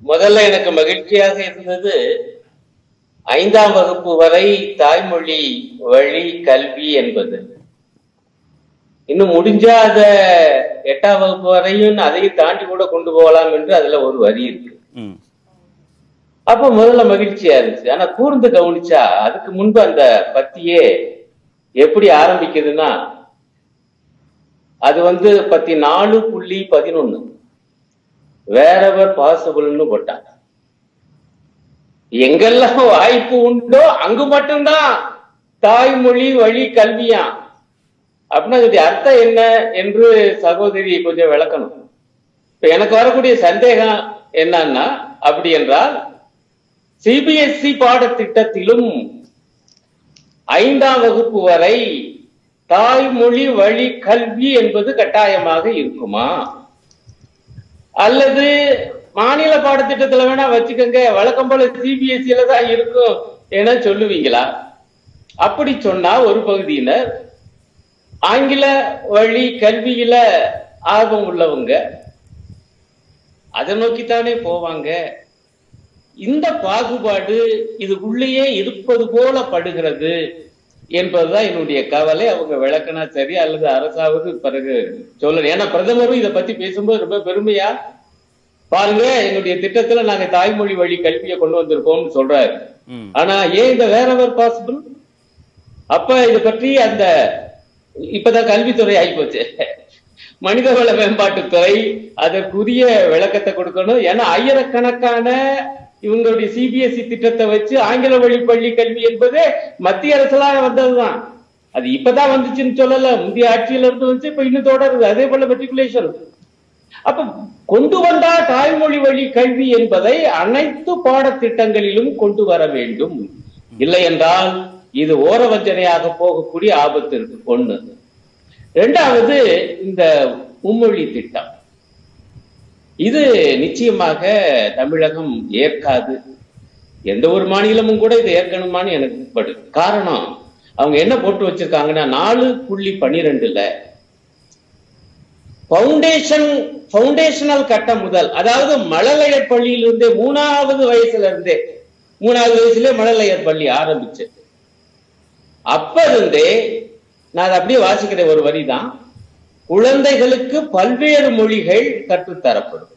முதல்ல எனக்கு மகிழ்ச்சியாக இருந்தது ஐந்தாம் வகுப்பு வரை தாய்மொழி வழி கல்வி என்பது. இன்னும் முடிஞ்சா அத எட்டாம் வகுப்பு வரையும் அதையும் தாண்டி கூட கொண்டு போகலாம் என்று அதுல ஒரு வரி இருக்கு. அப்ப முதல்ல மகிழ்ச்சியா இருந்துச்சு. ஆனா கூர்ந்து கவனிச்சா அதுக்கு முன்பு அந்த பத்தியே எப்படி ஆரம்பிக்குதுன்னா அது வந்து பத்தி நாலு புள்ளி பதினொன்னு. வேறவர் பாசிபிள்னு போட்டாங்க. எங்கெல்லாம் வாய்ப்பு உண்டோ அங்கு மட்டும்தான் தாய்மொழி வழி கல்வியா? அப்படின்னா இதோடைய அர்த்தம் என்ன என்று சகோதரி கொஞ்சம் விளக்கணும். இப்ப எனக்கு வரக்கூடிய சந்தேகம் என்னன்னா அப்படி என்றால் சிபிஎஸ்இ பாடத்திட்டத்திலும் ஐந்தாம் வகுப்பு வரை தாய்மொழி வழி கல்வி என்பது கட்டாயமாக இருக்குமா? அல்லது மாநில பாடத்திட்டத்துல வேணா வச்சுக்கோங்க. வழக்கம் போல சிபிஎஸ்இல தான் இருக்கும் என சொல்லுவீங்களா? அப்படி சொன்னா ஒரு பகுதியினர் ஆங்கில வழி கல்வியில ஆர்வம் உள்ளவங்க அதை நோக்கித்தானே போவாங்க. இந்த பாகுபாடு இதுக்குள்ளேயே இருப்பது போல படுகிறது. என்பதுதான் என்னுடைய கவலை. அவங்க விளக்கினா சரி அல்லது அரசாவது பிறகு சொல்லணும். ஏன்னா பிரதமரும் இதை பத்தி பேசும்போது ரொம்ப பெருமையா பாருங்க எங்களுடைய திட்டத்துல நாங்க தாய்மொழி வழி கல்வியை கொண்டு வந்திருக்கோம்னு சொல்றாரு. ஆனா ஏன் இந்த வேறவர் பாசிபிள் அப்ப இதை பற்றி அந்த இப்பதான் கல்வித்துறை ஆகிப்போச்சு மனிதவள மேம்பாட்டுத்துறை அதற்குரிய விளக்கத்தை கொடுக்கணும். ஏன்னா ஆயிரக்கணக்கான இவங்களுடைய சிபிஎஸ்இ திட்டத்தை வச்சு ஆங்கில வழி பள்ளி கல்வி என்பது மத்திய அரசுலாம் வந்ததுதான். அது இப்பதான் வந்துச்சுன்னு சொல்லல. முந்தைய ஆட்சியில இருந்து வந்து இப்ப இன்னும் தொடருது. அதே போல மெட்ரிகுலேஷன் அப்ப கொண்டு வந்தா தாய்மொழி வழி கல்வி என்பதை அனைத்து பாடத்திட்டங்களிலும் கொண்டு வர வேண்டும். இல்லை என்றால் இது ஓரவஞ்சனையாக போகக்கூடிய ஆபத்து இருக்கு. ஒண்ணு. ரெண்டாவது இந்த மும்மொழி திட்டம். இது நிச்சயமாக தமிழகம் ஏற்காது. எந்த ஒரு மாநிலமும் கூட இதை ஏற்கணுமான்னு எனக்கு படு காரணம் அவங்க என்ன போட்டு வச்சிருக்காங்கன்னா நாலு புள்ளி பனிரெண்டுல பவுண்டேஷன் பவுண்டேஷனல் கட்டம் முதல் அதாவது மழலையர் பள்ளியிலிருந்தே மூணாவது வயசுல இருந்தே மூணாவது வயசுல மழலையர் பள்ளி ஆரம்பிச்சது அப்ப இருந்தே நான் அதை அப்படியே வாசிக்கிற ஒரு வரிதான். குழந்தைகளுக்கு பல்வேறு மொழிகள் கற்றுத்தரப்படும்.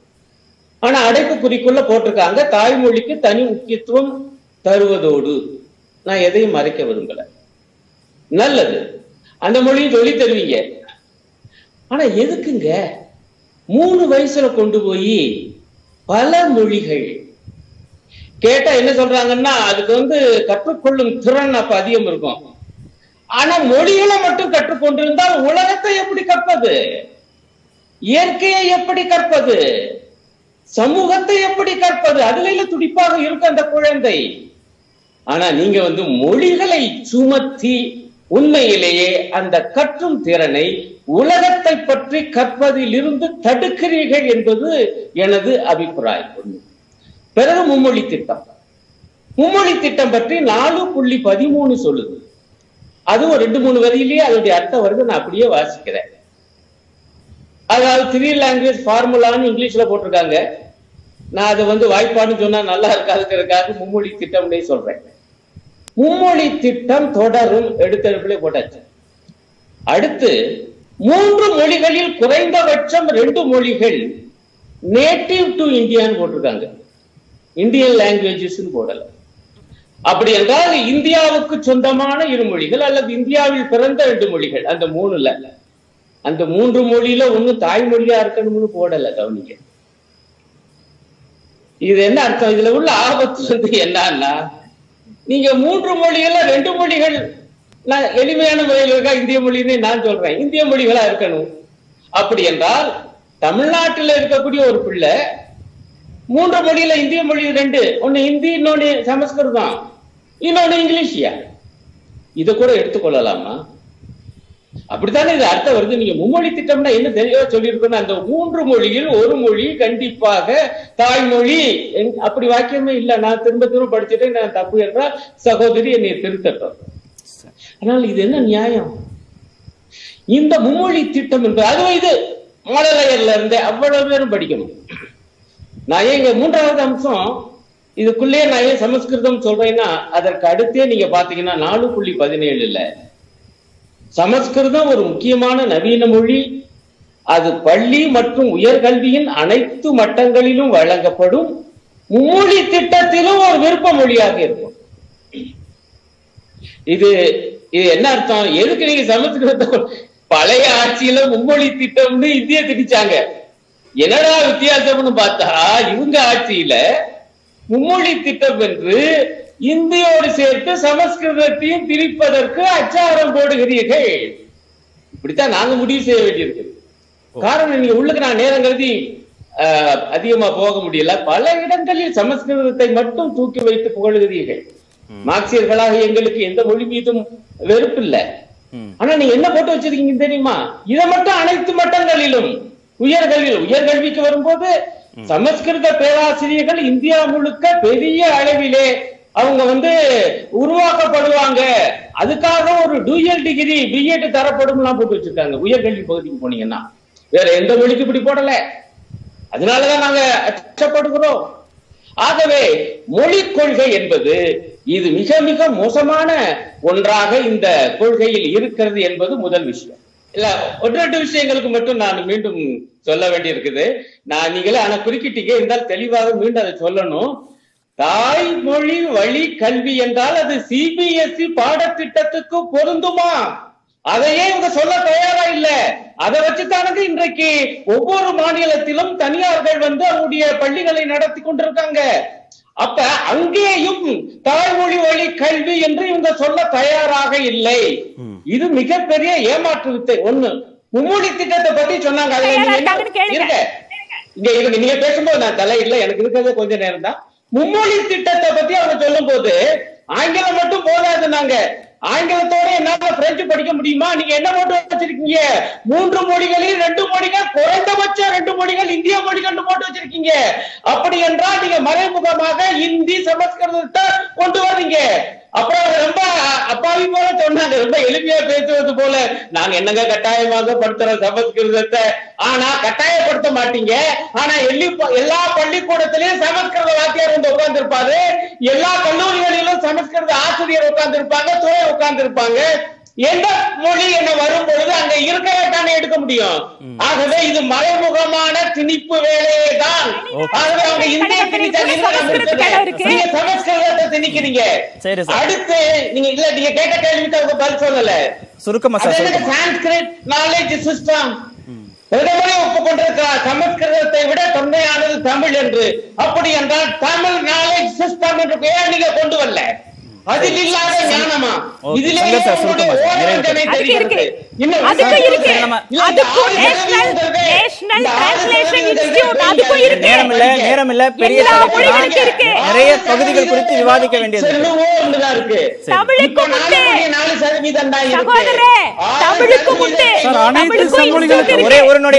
ஆனா அடைப்பு குறிக்குள்ள போட்டிருக்காங்க. தாய்மொழிக்கு தனி முக்கியத்துவம் தருவதோடு. நான் எதையும் மறைக்க விரும்பல. நல்லது. அந்த மொழியும் சொல்லி தருவீங்க. ஆனா எதுக்குங்க? மூணு வயசுல கொண்டு போய் பல மொழிகள். கேட்டா என்ன சொல்றாங்கன்னா அதுக்கு வந்து கற்றுக்கொள்ளும் திறன் அப்ப அதிகம் இருக்கும். ஆனா மொழிகளை மட்டும் கற்றுக்கொண்டிருந்தால் உலகத்தை எப்படி கற்பது? இயற்கையை எப்படி கற்பது? சமூகத்தை எப்படி கற்பது? அதுல துடிப்பாக இருக்கு அந்த குழந்தை. ஆனா நீங்க வந்து மொழிகளை சுமத்தி உண்மையிலேயே அந்த கற்றும் திறனை உலகத்தை பற்றி கற்பதில் இருந்து தடுக்கிறீர்கள் என்பது எனது அபிப்பிராயம் பிறகு மும்மொழி திட்டம். மும்மொழி திட்டம் பற்றி நாலு புள்ளி பதிமூணு சொல்லுது. அதுவும் ரெண்டு மூணு வரியிலேயே அதனுடைய அர்த்தம் வருது. நான் அப்படியே வாசிக்கிறேன். அதாவது த்ரீ லாங்குவேஜ் ஃபார்முலான்னு இங்கிலீஷ்ல போட்டிருக்காங்க. நான் அதை வந்து வாய்ப்பாடுன்னு சொன்னா நல்லா இருக்காதுங்கிறதுக்காக மும்மொழி திட்டம்னே சொல்றேன். மும்மொழி திட்டம் தொடரும் எடுத்தெடுப்பிலே போட்டாச்சு. அடுத்து மூன்று மொழிகளில் குறைந்தபட்சம் ரெண்டு மொழிகள் நேட்டிவ் டு இந்தியான்னு போட்டிருக்காங்க. இந்தியன் லாங்குவேஜஸ் போடலை. அப்படி என்றால் இந்தியாவுக்கு சொந்தமான இரு மொழிகள் அல்லது இந்தியாவில் பிறந்த ரெண்டு மொழிகள். அந்த மூணுல. அந்த மூன்று மொழியில ஒண்ணும் தாய்மொழியா இருக்கணும்னு போடல கவனிக்க இது என்ன அர்த்தம்? இதுல உள்ள ஆபத்து வந்து என்னன்னா நீங்க மூன்று மொழிகள்ல ரெண்டு மொழிகள் நான் எளிமையான முறையில் இருக்கா? இந்திய மொழின்னு நான் சொல்றேன். இந்திய மொழிகளா இருக்கணும். அப்படி என்றால் தமிழ்நாட்டில் இருக்கக்கூடிய ஒரு பிள்ளை மூன்று மொழியில இந்திய மொழி ரெண்டு ஒண்ணு ஹிந்தி இன்னொன்னு சமஸ்கிருதம். இன்னொன்னு இங்கிலீஷியா இதை கூட எடுத்துக்கொள்ளலாமா? அப்படித்தானே இது அர்த்தம் வருது? நீங்க மும்மொழி திட்டம்னா என்ன தெளிவா சொல்லியிருக்கணும்? அந்த மூன்று மொழியில் ஒரு மொழி கண்டிப்பாக தாய்மொழி என்- அப்படி வாக்கியமே இல்ல. நான் திரும்ப திரும்ப படிச்சுட்டேன் நான் தப்பு என்றால் சகோதரி என்னை திருத்தட்டும். ஆனால் இது என்ன நியாயம்? இந்த மும்மொழி திட்டம் என்பது அதுவும் இது மழலையர்ல இருந்தே அவ்வளவு பேரும் படிக்கணும். நான் ஏன் இங்க மூன்றாவது அம்சம்? இதுக்குள்ளேயே நான் ஏன் சமஸ்கிருதம் சொல்றேன்னா அதற்கு அடுத்தே நீங்க பாத்தீங்கன்னா நாலு புள்ளி பதினேழுல சமஸ்கிருதம் ஒரு முக்கியமான நவீன மொழி. அது பள்ளி மற்றும் உயர்கல்வியின் அனைத்து மட்டங்களிலும் வழங்கப்படும் மும்மொழி திட்டத்திலும் ஒரு விருப்ப மொழியாக இருக்கும். இது இது என்ன அர்த்தம்? எதுக்கு நீங்க சமஸ்கிருதம் பழைய ஆட்சியில மும்மொழி திட்டம்னு இந்திய திணிச்சாங்க. என்னடா வித்தியாசம்னு பார்த்தா இவங்க ஆட்சியில மும்மொழி திட்டம் என்று இந்தியோடு சேர்த்து சமஸ்கிருதத்தையும் திணிப்பதற்கு அச்சாரம் போடுகிறீர்கள். இப்படித்தான் நாங்க முடிவு செய்ய வேண்டியிருக்கு காரணம் நீங்க உள்ளுக்கு நான் நேரம் கருதி அதிகமா போக முடியல. பல இடங்களில் சமஸ்கிருதத்தை மட்டும் தூக்கி வைத்து புகழுகிறீர்கள் மார்க்சியர்களாக எங்களுக்கு எந்த மொழி மீதும் வெறுப்பு இல்ல. ஆனா நீங்க என்ன போட்டு வச்சிருக்கீங்க தெரியுமா? இதை மட்டும் அனைத்து மட்டங்களிலும். உயர்கல்வியில் உயர்கல்விக்கு வரும்போது சமஸ்கிருத பேராசிரியர்கள் இந்தியா முழுக்க பெரிய அளவிலே அவங்க வந்து உருவாக்கப்படுவாங்க. அதுக்காக ஒரு டூயல் டிகிரி பிஎட் தரப்படும் எல்லாம் போட்டு வச்சிருக்காங்க. உயர்கல்வி பகுதிக்கு போனீங்கன்னா. வேற எந்த மொழிக்கு இப்படி போடல. அதனாலதான் நாங்க அச்சப்படுகிறோம். ஆகவே மொழிக் கொள்கை என்பது இது மிக மிக மோசமான ஒன்றாக இந்த கொள்கையில் இருக்கிறது என்பது முதல் விஷயம். இல்ல ஒன்று ரெண்டு விஷயங்களுக்கு மட்டும் நான் மீண்டும் சொல்ல வேண்டியிருக்குது. நான் நீங்களே ஆனா குறுக்கிட்டீங்க இருந்தால் தெளிவாக மீண்டும் அதை சொல்லணும். தாய்மொழி வழி கல்வி என்றால் அது சிபிஎஸ்இ பாடத்திட்டத்துக்கு பொருந்துமா? அதையே இவங்க சொல்ல தயாரா இல்ல. அதை வச்சுதானங்க இன்றைக்கு ஒவ்வொரு மாநிலத்திலும் தனியார்கள் வந்து அவருடைய பள்ளிகளை நடத்தி கொண்டிருக்காங்க. அப்ப அங்கேயும் தாய்மொழி வழி கல்வி என்று இவங்க சொல்ல தயாராக இல்லை. இது மிகப்பெரிய ஏமாற்று வித்தை ஒண்ணு மும்மொழி திட்டத்தை பத்தி சொன்னாங்க. இருங்க. இங்க இருங்க நீங்க பேசும்போது நான் தலை இல்ல எனக்கு இருக்கிறது கொஞ்ச நேரம் தான் மும்மொழி திட்டத்தை பத்தி அவங்க சொல்லும் போது ஆங்கிலம் மட்டும் போதாது நாங்க ஆங்கிலத்தோட என்னால பிரெஞ்சு படிக்க முடியுமா? நீங்க என்ன போட்டு வச்சிருக்கீங்க? மூன்று மொழிகளில் ரெண்டு மொழிகள் குறைந்தபட்சம் ரெண்டு மொழிகள் இந்திய மொழிகள் போட்டு வச்சிருக்கீங்க. அப்படி என்றால் நீங்க மறைமுகமாக இந்தி சமஸ்கிருதத்தை கொண்டு வர்றீங்க அப்புறம் ரொம்ப அப்பாவி போல சொன்னாங்க. ரொம்ப எளிமையா பேசுவது போல. நாங்க என்னங்க கட்டாயமாக படுத்துறோம் சமஸ்கிருதத்தை? ஆனா கட்டாயப்படுத்த மாட்டீங்க. ஆனா எல்லா பள்ளிக்கூடத்திலயும் சமஸ்கிருத வாத்தியார் வந்து உட்கார்ந்து இருப்பாரு எல்லா கல்லூரிகளிலும் சமஸ்கிருத ஆசிரியர் உட்கார்ந்து இருப்பாங்க துறை உட்கார்ந்து இருப்பாங்க எந்த மொழி என்ன வரும் பொழுது அங்க இருக்கவே தானே எடுக்க முடியும். ஆகவே இது மறைமுகமான திணிப்பு வேலையே தான் ஆகவே அவங்க இந்திய சமஸ்கிருதத்தை திணிக்கிறீங்க. சரி சார். அடுத்து நீங்க இல்ல நீங்க கேட்ட கேள்விக்கு அவங்க பதில் சொல்லல. சுருக்கமா சான்ஸ்கிரிட் நாலேஜ் சிஸ்டம் ஒப்புக்கொண்டிருக்கிறார்? சமஸ்கிருதத்தை விட தொன்மையானது தமிழ் என்று. அப்படி என்றால் தமிழ் என்று ஏன் நீங்க கொண்டு வரல. அதில் இல்லாத ஞானமா? இதிலே ஓரவஞ்சனை அதுக்கு இருக்கு. நேஷனல் நேஷனல் டிரான்ஸ்லேஷன் இன்ஸ்டிடியூட் இருக்கு. நேரம் இல்ல நேரம் இல்ல. பெரிய இருக்கு. நிறைய பகுதிகள் குறித்து விவாதிக்க வேண்டியது இருக்கு. தமிழுக்கு முட்டு. தமிழுக்கு முட்டு. சார், அனைத்து. ஒரே ஒரு நொடி.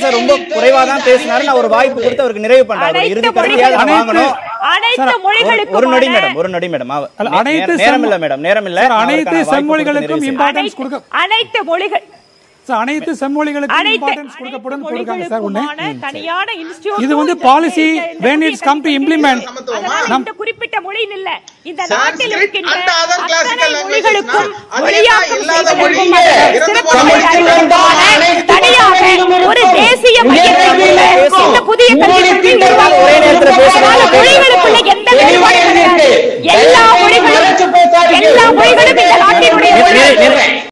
சார் ரொம்ப குறைவா தான் பேசினாரு. நான் ஒரு வாய்ப்பு கொடுத்து அவருக்கு நிறைவு பண்றேன். அனைத்து இறுதி வாங்கணும். சார், ஒரு- நொடி மேடம் ஒரு நொடி மேடம். நேரம் இல்ல மேடம் நேரம் இல்ல. அனைத்து அவருக்கான செய்றேன். இம்பார்ட்டன்ஸ் கொடுக்க அனைத்து மொழிகள் சார், அனைத்து செம்மொழிகளுக்கும் அனைத்து இம்பார்ட்டன்ஸ் கொடுக்கப்படும் கொடுக்காங்க சார் ஒண்ணு இது வந்து policy when it's come to implement. இந்த குறிப்பிட்ட மொழி இல்ல இந்த நாட்டில் இருக்கின்ற அத்தனை மொழிகளுக்கும் மொழியாக்கம் செய்வதற்கும் தனியாக ஒரு. தேசிய மையத்தை. இந்த புதிய. ஒரே நேரத்துல அதனால மொழிகளுக்குள்ள எந்த. எல்லா மொழிகளும். எல்லா மொழிகளும் இந்த biết biết biết